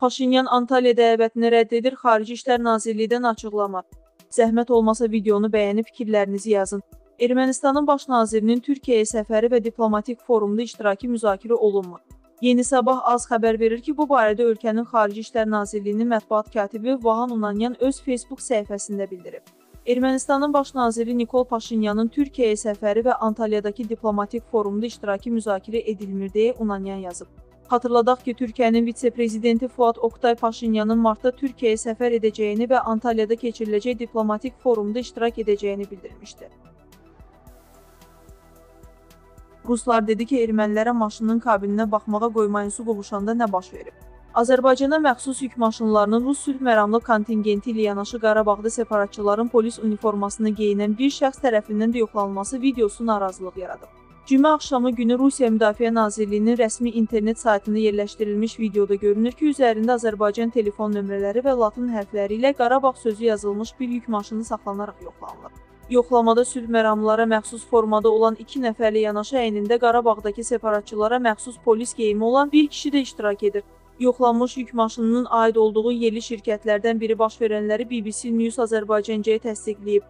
Paşinyan Antalya dəvətini rədd edir, Xarici İşlər Nazirliyindən açıqlama. Zəhmət olmasa videonu bəyənib fikirlərinizi yazın. Ermənistanın baş nazirinin Türkiyəyə səfəri və diplomatik forumda iştirakı müzakirə olunmur. Yeni Sabah az xəbər verir ki, bu barədə ölkənin Xarici İşlər Nazirliyinin mətbuat katibi Vahan Unanyan öz Facebook səhifəsində bildirib. Ermənistanın baş naziri Nikol Paşinyanın Türkiyəyə səfəri və Antalyadakı diplomatik forumda iştirakı müzakirə edilmir deyə Unanyan yazıb. Xatırladaq ki, Türkiyənin vitse-prezidenti Fuad Oktay Paşinyanın martda Türkiyəyə səfər edəcəyini və Antalyada keçiriləcək diplomatik forumda iştirak edəcəyini bildirmişdi. Ruslar dedi ki, ermənilərə maşının kabininə baxmağa qoymayın su qovuşanda nə baş verib. Azərbaycana məxsus yük maşınlarının Rus sülh məramlı kontingenti ilə yanaşı Qarabağda separatçıların polis uniformasını geyinən bir şəxs tərəfindən də yoxlanılması videosu narazılıq yaradıb. Cümə axşamı günü Rusiya Müdafiə Nazirliyinin rəsmi internet saytında yerləşdirilmiş videoda görünür ki, üzərində Azərbaycan telefon nömrələri və latın hərfləri ilə Qarabağ sözü yazılmış bir yük maşını saxlanaraq yoxlanılıb. Yoxlamada sülh məramlılara məxsus formada olan 2 nəfərli yanaşı əynində Qarabağdakı separatçılara məxsus polis geyimi olan bir kişi də iştirak edir. Yoxlanmış yük maşınının aid olduğu yerli şirkətlərdən biri baş verənləri BBC News Azərbaycancaya təsdiqləyib.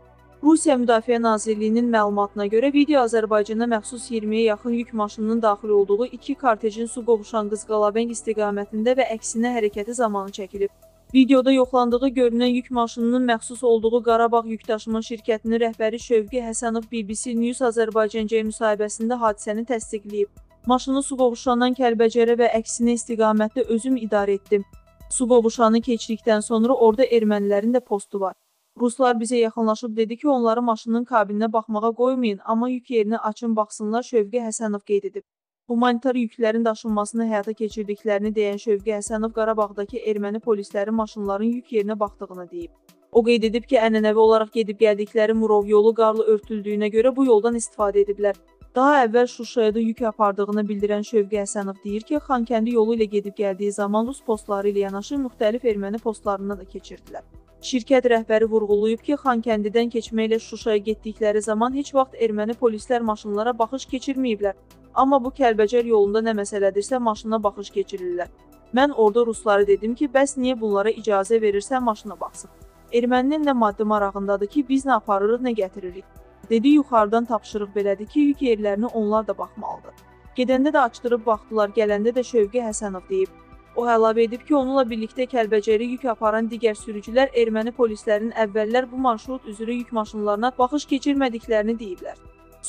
Rusiya Müdafiə Nazirliyinin məlumatına görə video Azərbaycana məxsus 20-yə yaxın yük maşınının daxil olduğu iki kartejin su qovuşan Qızqalabəng istiqamətində və əksinə hərəkəti zamanı çəkilib. Videoda yoxlandığı görünən yük maşınının məxsus olduğu Qarabağ Yükdaşıma şirkətinin rəhbəri Şövqi Həsənov BBC News Azərbaycancaya müsahibəsində hadisəni təsdiqləyib. Maşını su qovuşandan Kəlbəcərə və əksinə istiqamətdə özüm idarə etdim. Su qovuşanı keçdikdən sonra orada ermənilərin də postu var. Ruslar bizə yaxınlaşıb dedi ki, onları maşının kabininə baxmağa qoymayın, amma yük yerini açın baxsınlar, Şövqi Həsənov qeyd edib. Humanitar yüklərin daşınmasını həyata keçirdiklərini deyən Şövqi Həsənov Qarabağdakı erməni polisləri maşınların yük yerinə baxdığını deyib. O qeyd edib ki, ənənəvi olaraq gedib gəldikləri Murov yolu qarlı örtüldüyünə görə bu yoldan istifadə ediblər. Daha əvvəl Şuşaya da yük apardığını bildirən Şövqi Həsənov deyir ki, Xankəndi yolu ilə gedib gəldiyi zaman rus postları ilə yanaşı müxtəlif erməni postlarına da keçirdilər. Şirkət rəhbəri vurğulayıb ki, Xankəndidən keçməklə Şuşaya getdikləri zaman heç vaxt erməni polislər maşınlara baxış keçirməyiblər. Amma bu Kəlbəcər yolunda nə məsələdirsə maşına baxış keçirirlər. Mən orada ruslara dedim ki, bəs niyə bunlara icazə verirsən maşına baxsın? Erməninin nə maddi marağındadır ki, biz nə aparırıq, nə gətiririk. Dedi, yuxarıdan tapşırıq belədir ki, yük yerlərini onlar da baxmalıdır. Gedəndə də açdırıb baxdılar, gələndə də Şövqi Həsənov deyib. O əlavə edib ki, onunla birlikdə Kəlbəcəri yük aparan digər sürücülər erməni polislərinin əvvəllər bu marşrut üzrə yük maşınlarına baxış keçirmədiklərini deyiblər.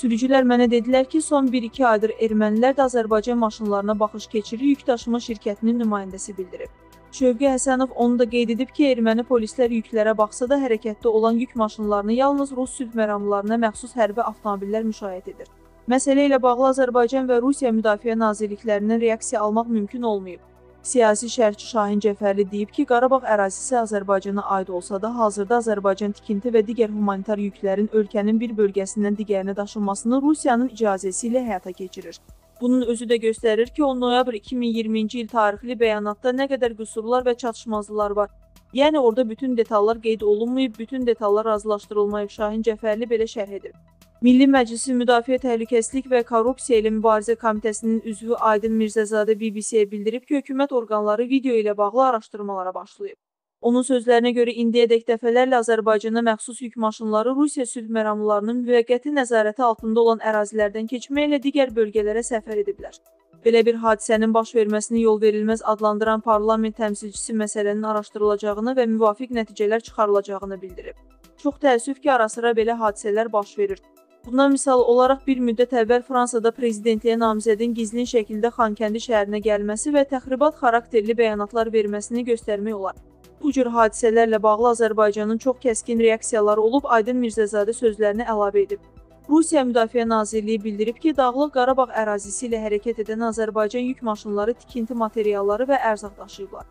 Sürücülər mənə dedilər ki, son 1-2 aydır ermənilər də Azərbaycan maşınlarına baxış keçirir, yük daşıma şirkətinin nümayəndəsi bildirib. Şövqi Həsənov onu da qeyd edib ki, erməni polislər yüklərə baxsa da hərəkətdə olan yük maşınlarını yalnız Rus sülh məramlarına məxsus hərbi avtomobillər müşayiət edir. Məsələ ilə bağlı Azərbaycan və Rusiya Müdafiə Nazirliklərinin reaksiya almaq mümkün olmayıb. Siyasi şərhçi Şahin Cəfərli deyib ki, Qarabağ ərazisi Azərbaycana aid olsa da, hazırda Azərbaycan tikinti və digər humanitar yüklərin ölkənin bir bölgəsindən digərinə daşınmasını Rusiyanın icazəsi ilə həyata keçirir. Bunun özü də göstərir ki, 10 noyabr 2020-ci il tarixli bəyanatda nə qədər qüsurlar və çatışmazlıqlar var. Yəni orada bütün detallar qeyd olunmayıb, bütün detallar razılaşdırılmayıb. Şahin Cəfərli belə şərh edir. Milli Məclisin Müdafiə Təhlükəsizlik və Korrupsiya ilə Mübarizə Komitəsinin üzvü Aydın Mirzəzadə BBC-yə bildirib ki, hökumət orqanları video ilə bağlı araşdırmalara başlayıb. Onun sözlərinə görə indiyədək dəfələrlə Azərbaycana məxsus yük maşınları Rusiya sülh məramlılarının müvəqqəti nəzarəti altında olan ərazilərdən keçməklə digər bölgələrə səfər ediblər. Belə bir hadisənin baş verməsini yol verilməz adlandıran parlament təmsilçisi məsələnin araşdırılacağını və müvafiq nəticələr çıxarılacağını bildirib. Çox təəssüf ki, arasıra belə hadisələr baş verir. Buna misal olaraq bir müddət əvvəl Fransada prezidentliyə namizədin gizlin şəkildə Xankəndi şəhərinə gəlməsi və təxribat xarakterli bəyanatlar verməsini göstərmək olar. Bu cür hadisələrlə bağlı Azərbaycanın çox kəskin reaksiyaları olub, Aydın Mirzəzadə sözlərini əlavə edib. Rusiya Müdafiə Nazirliyi bildirib ki, Dağlıq Qarabağ ərazisi ilə hərəkət edən Azərbaycan yük maşınları tikinti materialları və ərzaq daşıyıblar.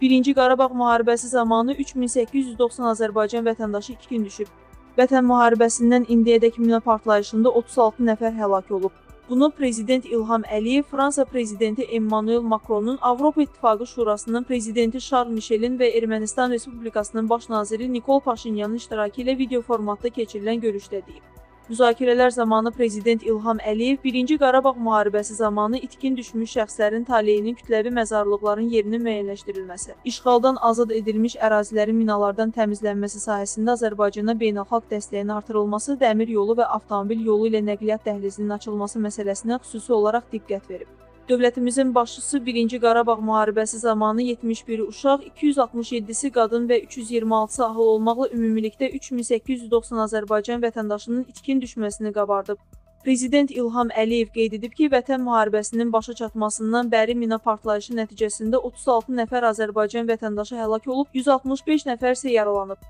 Birinci Qarabağ müharibəsi zamanı 3890 Azərbaycan vətəndaşı itkin düşüb. Vətən müharibəsindən indiyədək mina partlayışında 36 nəfər həlak olub. Bunu Prezident İlham Əliyev, Fransa Prezidenti Emmanuel Macronun, Avropa İttifaqı Şurasının Prezidenti Charles Michelin və Ermənistan Respublikasının Baş naziri Nikol Paşinyanın iştirakı ilə video formatda keçirilən görüşdə deyib. Müzakirələr zamanı Prezident İlham Əliyev 1-ci Qarabağ müharibəsi zamanı itkin düşmüş şəxslərin taleyinin kütləvi məzarlıqların yerinin müəyyənləşdirilməsi, işğaldan azad edilmiş ərazilərin minalardan təmizlənməsi sahəsində Azərbaycana beynəlxalq dəstəyin artırılması, dəmir yolu və avtomobil yolu ilə nəqliyyat dəhlizinin açılması məsələsinə xüsusi olaraq diqqət verib. Dövlətimizin başçısı 1-ci Qarabağ müharibəsi zamanı 71 uşaq, 267-si qadın və 326-sı ahıl olmaqla ümumilikdə 3890 Azərbaycan vətəndaşının itkin düşməsini qabardıb. Prezident İlham Əliyev qeyd edib ki, Vətən müharibəsinin başa çatmasından bəri mina partlayışı nəticəsində 36 nəfər Azərbaycan vətəndaşı həlak olub, 165 nəfər isə yaralanıb.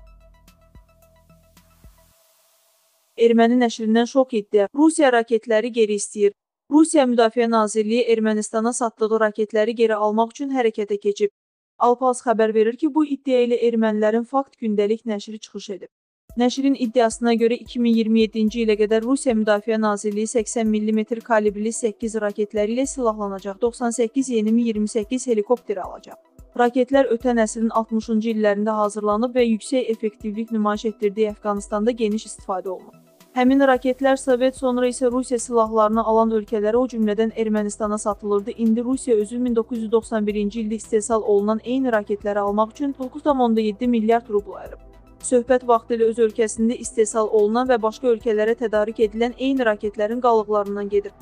Erməni nəşrindən şok iddia. Rusiya raketləri geri istəyir. Rusiya Müdafiə Nazirliyi Ermənistana satdığı raketləri geri almaq üçün hərəkətə keçib. Alpaz xəbər verir ki, bu iddia ilə ermənilərin Fakt gündəlik nəşri çıxış edib. Nəşrin iddiasına görə 2027-ci ilə qədər Rusiya Müdafiə Nazirliyi 80 mm kalibrli 8 raketləri ilə silahlanacaq, 98 yeni Mi-28 helikopteri alacaq. Raketlər ötən əsrin 60-cı illərində hazırlanıb və yüksək effektivlik nümayiş etdirdiyi Əfqanistanda geniş istifadə olunub. Həmin raketlər Sovet, sonra isə Rusiya silahlarını alan ölkələrə, o cümlədən Ermənistana satılırdı. İndi Rusiya özü 1991-ci ildə istehsal olunan eyni raketləri almaq üçün 9,7 milyard rubl ayırıb. Söhbət vaxtilə öz ölkəsində istehsal olunan və başqa ölkələrə tədarik edilən eyni raketlərin qalıqlarından gedir.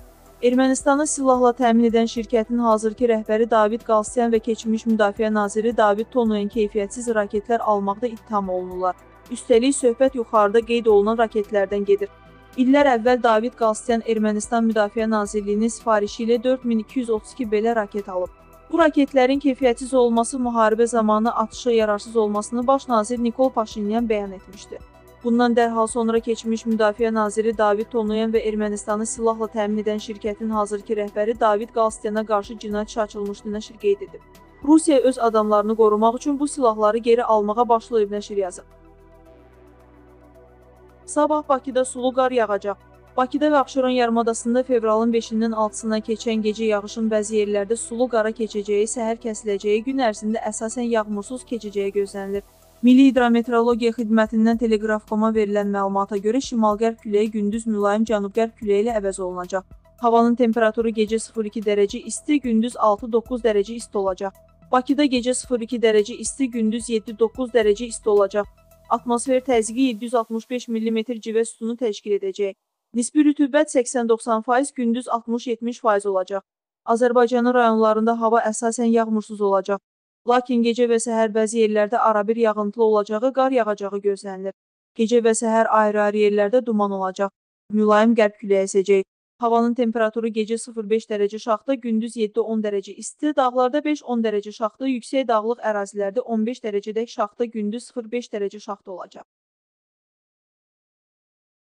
Ermənistanı silahla təmin edən şirkətin hazırki rəhbəri David Qalsyan və keçmiş müdafiə naziri David Tonoyan keyfiyyətsiz raketlər almaqda ittiham olunurlar. Üstəlik, söhbət yuxarıda qeyd olunan raketlərdən gedir. İllər əvvəl David Qalsyan Ermənistan Müdafiə Nazirliyinin sifarişi ilə 4232 belə raket alıb. Bu raketlərin keyfiyyətsiz olması müharibə zamanı atışa yararsız olmasını baş nazir Nikol Paşinyan bəyan etmişdi. Bundan dərhal sonra keçmiş Müdafiə naziri David Tonoyan və Ermənistanı silahla təmin edən şirkətin hazırki rəhbəri David Qalstyana qarşı cinayət açılmışdı nəşr qeyd edib. Rusiya öz adamlarını qorumaq üçün bu silahları geri almağa başlayıb nəşr yazıb. Sabah Bakıda sulu qar yağacaq. Bakıda və Abşeron yarımadasında fevralın 5-dən 6-sına keçən gecə yağışın bəzi yerlərdə sulu qara keçəcəyi, səhər kəsiləcəyi, gün ərzində əsasən yağmursuz keçəcəyi gözlənilir. Milli Hidrometeorologiya Xidmətindən Teleqraf.com-a verilən məlumata görə şimal-qərb küləyi gündüz mülayim cənub-qərb küləyi ilə əvəz olunacaq. Havanın temperaturu gecə 0-2 dərəcə isti, gündüz 6-9 dərəcə isti olacaq. Bakıda gecə 0-2 dərəcə isti, gündüz 7-9 dərəcə isti olacaq. Atmosfer təzyiqi 765 mm civə sütunu təşkil edəcək. Nisbi rütubət 80-90%, gündüz 60-70% olacaq. Azərbaycanın rayonlarında hava əsasən yağmursuz olacaq. Lakin gecə və səhər bəzi yerlərdə arabir yağıntılı olacağı, qar yağacağı gözlənilir. Gecə və səhər ayrı-ayrı yerlərdə duman olacaq. Mülayim qərb küləyi əsəcək. Havanın temperaturu gecə 0-5 dərəcə şaxta, gündüz 7-10 dərəcə isti, dağlarda 5-10 dərəcə şaxta, yüksək dağlıq ərazilərdə 15 dərəcədək şaxta, gündüz 0-5 dərəcə şaxta olacaq.